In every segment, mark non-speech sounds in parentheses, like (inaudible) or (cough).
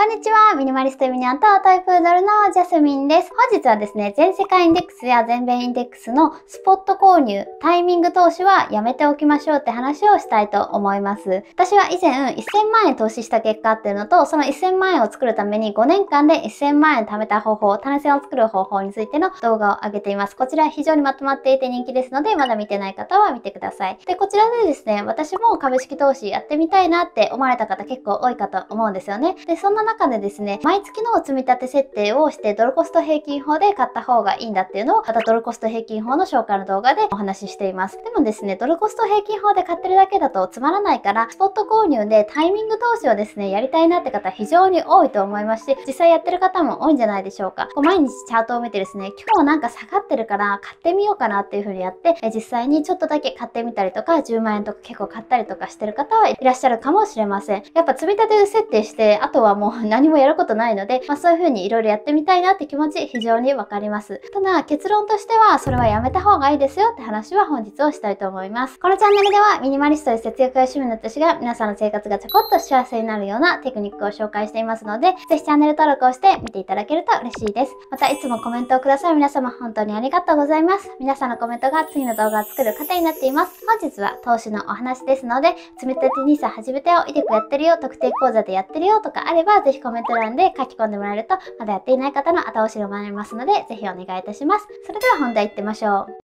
こんにちは。ミニマリストミニャンとトイプードルのジャスミンです。本日はですね、全世界インデックスや全米インデックスのスポット購入、タイミング投資はやめておきましょうって話をしたいと思います。私は以前1000万円投資した結果っていうのと、その1000万円を作るために5年間で1000万円貯めた方法、種銭を作る方法についての動画を上げています。こちら非常にまとまっていて人気ですので、まだ見てない方は見てください。で、こちらでですね、私も株式投資やってみたいなって思われた方結構多いかと思うんですよね。で、そんな中でですね、毎月の積み立て設定をしてドルコスト平均法で買った方がいいんだっていうのを、またドルコスト平均法の紹介の動画でお話ししています。でもですね、ドルコスト平均法で買ってるだけだとつまらないから、スポット購入でタイミング投資をですね、やりたいなって方非常に多いと思いますし、実際やってる方も多いんじゃないでしょうか。こう毎日チャートを見てですね、今日なんか下がってるから買ってみようかなっていう風にやって、実際にちょっとだけ買ってみたりとか、10万円とか結構買ったりとかしてる方はいらっしゃるかもしれません。やっぱ積み立て設定して、あとはもう何もやることないので、まあ、そういう風にいろいろやってみたいなって気持ち非常にわかります。ただ結論としてはそれはやめた方がいいですよって話は本日をしたいと思います。このチャンネルではミニマリストで節約や趣味の私が皆さんの生活がちょこっと幸せになるようなテクニックを紹介していますので、ぜひチャンネル登録をして見ていただけると嬉しいです。またいつもコメントをくださる皆様本当にありがとうございます。皆さんのコメントが次の動画を作る糧になっています。本日は投資のお話ですので、積み立て NISA 始めてよ、イデコやってるよ、特定講座でやってるよとかあれば、ぜひコメント欄で書き込んでもらえるとまだやっていない方の後押しが学べますので、ぜひお願いいたします。それでは本題行ってみましょう。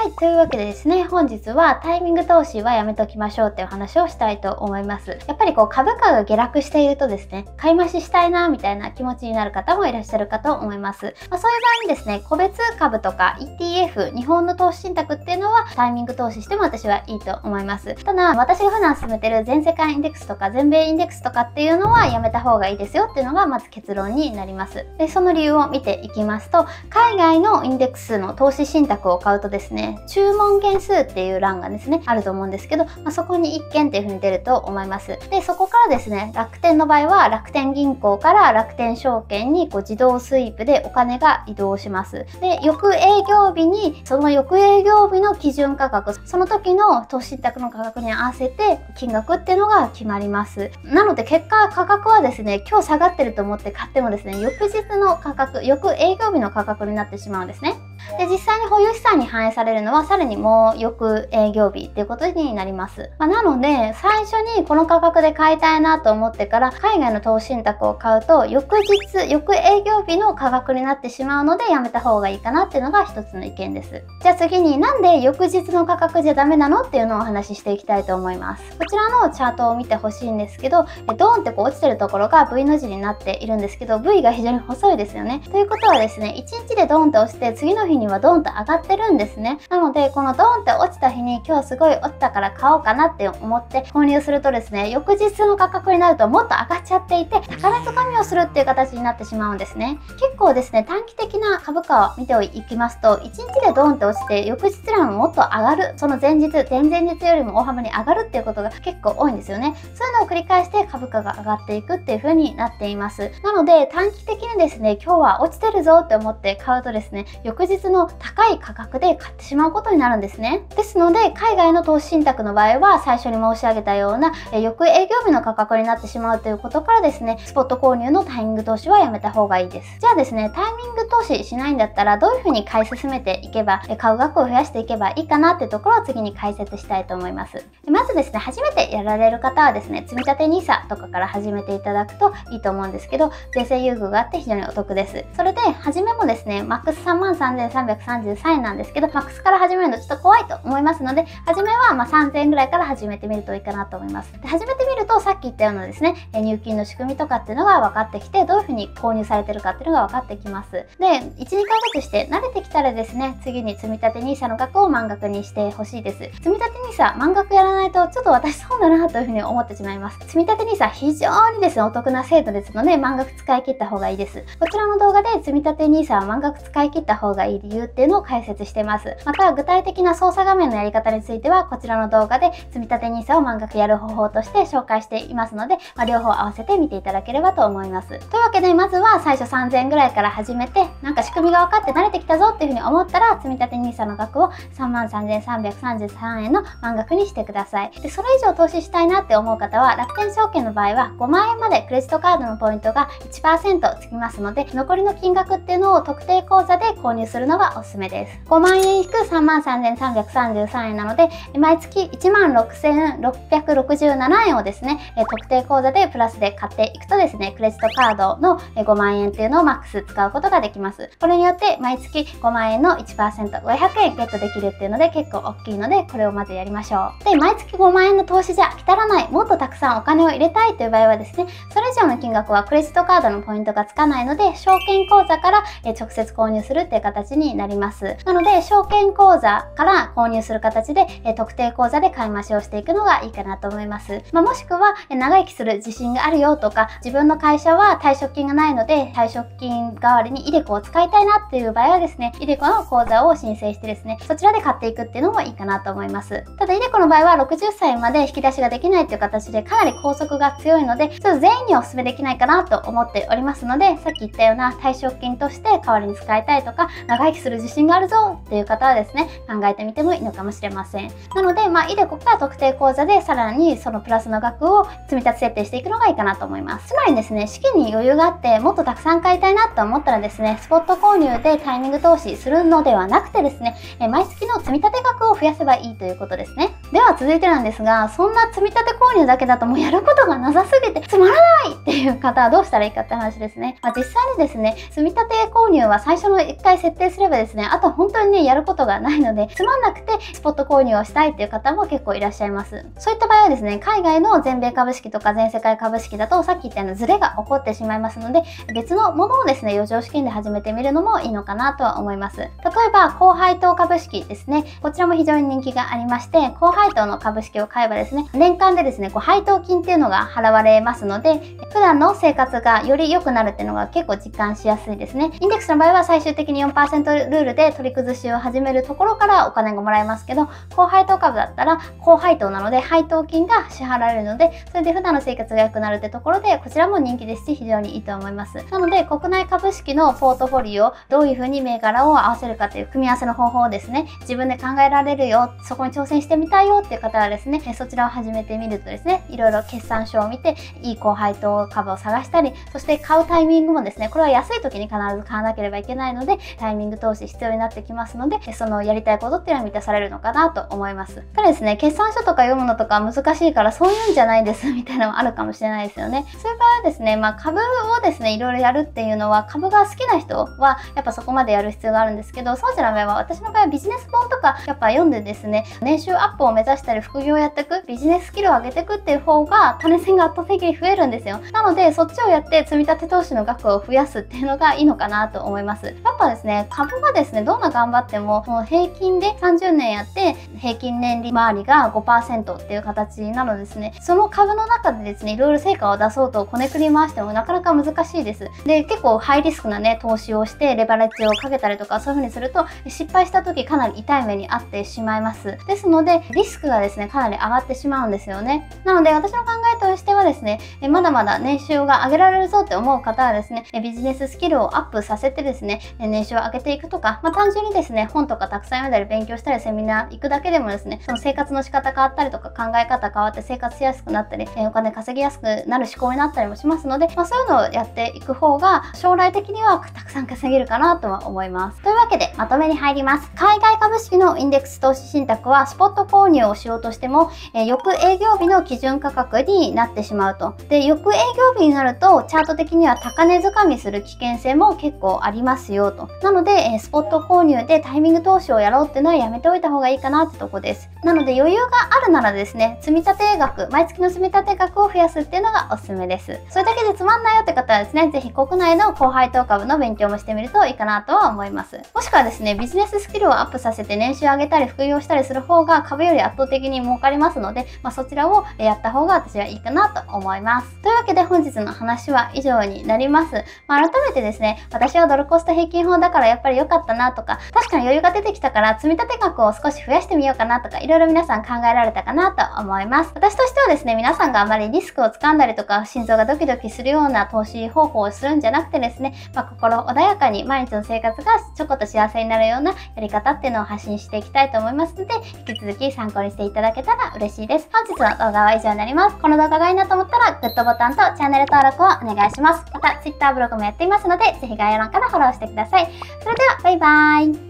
はい。というわけでですね、本日はタイミング投資はやめときましょうっていう話をしたいと思います。やっぱりこう株価が下落しているとですね、買い増ししたいなみたいな気持ちになる方もいらっしゃるかと思います。まあ、そういう場合にですね、個別株とか ETF、日本の投資信託っていうのはタイミング投資しても私はいいと思います。ただ、私が普段進めてる全世界インデックスとか全米インデックスとかっていうのはやめた方がいいですよっていうのがまず結論になります。で、その理由を見ていきますと、海外のインデックスの投資信託を買うとですね、注文件数っていう欄がですね、あると思うんですけど、まあ、そこに1件っていう風に出ると思います。で、そこからですね、楽天の場合は楽天銀行から楽天証券にこう自動スイープでお金が移動します。で、翌営業日に、その翌営業日の基準価格、その時の投資信託の価格に合わせて金額っていうのが決まります。なので結果価格はですね、今日下がってると思って買ってもですね、翌日の価格、翌営業日の価格になってしまうんですね。で、実際に保有資産に反映されるのはさらにもう翌営業日っていうことになります。まあ、なので、最初にこの価格で買いたいなと思ってから海外の投資信託を買うと翌日、翌営業日の価格になってしまうのでやめた方がいいかなっていうのが一つの意見です。じゃあ次になんで翌日の価格じゃダメなのっていうのをお話ししていきたいと思います。こちらのチャートを見てほしいんですけど、ドーンってこう落ちてるところが V の字になっているんですけど、V が非常に細いですよね。ということはですね、1日でドーンって落ちて次の日にはドーンと上がってるんですね。なので、このドーンって落ちた日に今日すごい落ちたから買おうかなって思って購入するとですね、翌日の価格になるともっと上がっちゃっていて、宝掴みをするっていう形になってしまうんですね。結構ですね、短期的な株価を見ていきますと、1日でドーンって落ちて、翌日らももっと上がる、その前日、前々日よりも大幅に上がるっていうことが結構多いんですよね。そういうのを繰り返して株価が上がっていくっていう風になっています。なので、短期的にですね、今日は落ちてるぞって思って買うとですね、翌日の高い価格で買ってしまうことになるんですね。ですので、海外の投資信託の場合は、最初に申し上げたような、え翌営業日の価格になってしまうということからですね、スポット購入のタイミング投資はやめた方がいいです。じゃあですね、タイミング投資しないんだったら、どういうふうに買い進めていけば、買う額を増やしていけばいいかなってところを次に解説したいと思います。まずですね、初めてやられる方はですね、積立 NISA とかから始めていただくといいと思うんですけど、税制優遇があって非常にお得です。それで、初めもですね、マックス3万3333円なんですけど、マックスから始めるのちょっと怖いと思いますので、初めはま3000円ぐらいから始めてみるといいかなと思います。で始めてみると、さっき言ったようなですね、入金の仕組みとかっていうのが分かってきて、どういうふうに購入されてるかっていうのが分かってきます。で、1、2ヶ月して慣れてきたらですね、次に積立 NISA の額を満額にしてほしいです。積立 NISA 満額やらないと、ちょっと私そうだなというふうに思ってしまいます。積立 NISA 非常にですね、お得な制度ですので、満額使い切った方がいいです。こちらの動画で積立 NISA は満額使い切った方がいい理由っていうのを解説してます。また、具体的な操作画面のやり方については、こちらの動画で積立 NISA を満額やる方法として紹介していますので、まあ、両方合わせて見ていただければと思います。というわけで、まずは最初3000円ぐらいから始めて、なんか仕組みが分かって慣れてきたぞっていうふうに思ったら、積立 NISA の額を33,333円の満額にしてください。で、それ以上投資したいなって思う方は、楽天証券の場合は5万円までクレジットカードのポイントが1%つきますので、残りの金額っていうのを特定口座で購入するののがおすすめです。5万円引く3万3333円なので、毎月1万6667円をですね、特定口座でプラスで買っていくとですね、クレジットカードの5万円っていうのをマックス使うことができます。これによって毎月5万円の1%、500円ゲットできるっていうので結構大きいので、これをまずやりましょう。で、毎月5万円の投資じゃ飽き足らない、もっとたくさんお金を入れたいという場合はですね、それ以上の金額はクレジットカードのポイントがつかないので、証券口座から直接購入するっていう形になります。なので、証券口座から購入する形で、特定口座で買い増しをしていくのがいいかなと思います。まあ、もしくは、長生きする自信があるよとか、自分の会社は退職金がないので、退職金代わりにイデコを使いたいなっていう場合はですね、イデコの口座を申請してですね、そちらで買っていくっていうのもいいかなと思います。ただ、イデコの場合は60歳まで引き出しができないっていう形で、かなり拘束が強いので、ちょっと全員にお勧めできないかなと思っておりますので、さっき言ったような退職金として代わりに使いたいとか、長生きする自信があるぞっていう方はですね、考えてみてもいいのかもしれません。なので、まあ、イデコか特定口座でさらにそのプラスの額を積み立て設定していくのがいいかなと思います。つまりですね、資金に余裕があってもっとたくさん買いたいなと思ったらですね、スポット購入でタイミング投資するのではなくてですね、毎月の積み立て額を増やせばいいということですね。では続いてなんですが、そんな積み立て購入だけだともうやることがなさすぎてつまらないっていう方はどうしたらいいかって話ですね。まあ、実際にですね、積み立て購入は最初の1回設定すればですね、あと本当にね、やることがないので、つまんなくてスポット購入をしたいっていう方も結構いらっしゃいます。そういった場合はですね、海外の全米株式とか全世界株式だと、さっき言ったようなズレが起こってしまいますので、別のものをですね、余剰資金で始めてみるのもいいのかなとは思います。例えば、高配当株式ですね。こちらも非常に人気がありまして、高配当の株式を買えばですね、年間でですね、こう配当金っていうのが払われますので、普段の生活がより良くなるっていうのが結構実感しやすいですね。インデックスの場合は最終的に4%ルールで取り崩しを始めるところからお金がもらえますけど、高配当株だったら高配当なので配当金が支払われるので、それで普段の生活が良くなるってところで、こちらも人気ですし、非常にいいと思います。なので、国内株式のポートフォリオ、どういうふうに銘柄を合わせるかという組み合わせの方法をですね、自分で考えられるよ、そこに挑戦してみたいよっていう方はですね、そちらを始めてみるとですね、いろいろ決算書を見て、いい高配当株を探したり、そして買うタイミングもですね、これは安い時に必ず買わなければいけないので、タイミング投資必要になってきますので、そのやりたいことっていうのは満たされるのかなと思います。ただですね、決算書とか読むのとか難しいからそういうんじゃないです (laughs) みたいなのもあるかもしれないですよね。そういう場合はですね、まあ株をですね、いろいろやるっていうのは株が好きな人はやっぱそこまでやる必要があるんですけど、そうじゃない場合は私の場合はビジネス本とかやっぱ読んでですね、年収アップを目指したり副業をやっていく、ビジネススキルを上げていくっていう方が種銭が圧倒的に増えるんですよ。なのでそっちをやって積み立て投資の額を増やすっていうのがいいのかなと思います。やっぱですね、株はですね、どんな頑張ってももう平均で30年やって平均年利回りが5%っていう形なのですね、その株の中でですね、いろいろ成果を出そうとこねくり回してもなかなか難しいです。で、結構ハイリスクなね、投資をしてレバレッジをかけたりとかそういう風にすると失敗した時かなり痛い目に遭ってしまいます。ですので、リスクがですね、かなり上がってしまうんですよね。なので、私の考えとしてはですね、まだまだ年収が上げられるぞって思う方はですね、ビジネススキルをアップさせてですね、年収を上げてていくとか、まあ、単純にですね、本とかたくさん読んだり勉強したりセミナー行くだけでもですね、その生活の仕方変わったりとか考え方変わって生活しやすくなったり、お金稼ぎやすくなる思考になったりもしますので、まあ、そういうのをやっていく方が将来的にはたくさん稼げるかなとは思います。というわけでまとめに入ります。海外株式のインデックス投資信託はスポット購入をしようとしても、え、翌営業日の基準価格になってしまうと。で、翌営業日になるとチャート的には高値掴みする危険性も結構ありますよと。なので、え、スポット購入でタイミング投資をやろうっていうのはやめておいた方がいいかなってとこです。なので余裕があるならですね、積立額、毎月の積立額を増やすっていうのがおすすめです。それだけでつまんないよって方はですね、ぜひ国内の高配当株の勉強もしてみるといいかなとは思います。もしくはですね、ビジネススキルをアップさせて年収を上げたり副業したりする方が株より圧倒的に儲かりますので、まあ、そちらをやった方が私はいいかなと思います。というわけで本日の話は以上になります。まあ、改めてですね、私はドルコスト平均法だからやっっぱり良かったなとか、確かに余裕が出てきたから積立額を少し増やしてみようかなとか、いろいろ皆さん考えられたかなと思います。私としてはですね、皆さんがあまりリスクを掴んだりとか、心臓がドキドキするような投資方法をするんじゃなくてですね、まあ、心穏やかに毎日の生活がちょこっと幸せになるようなやり方っていうのを発信していきたいと思いますので、引き続き参考にしていただけたら嬉しいです。本日の動画は以上になります。この動画がいいなと思ったら、グッドボタンとチャンネル登録をお願いします。また、Twitter ブログもやっていますので、ぜひ概要欄からフォローしてください。それそれでは、バイバイ。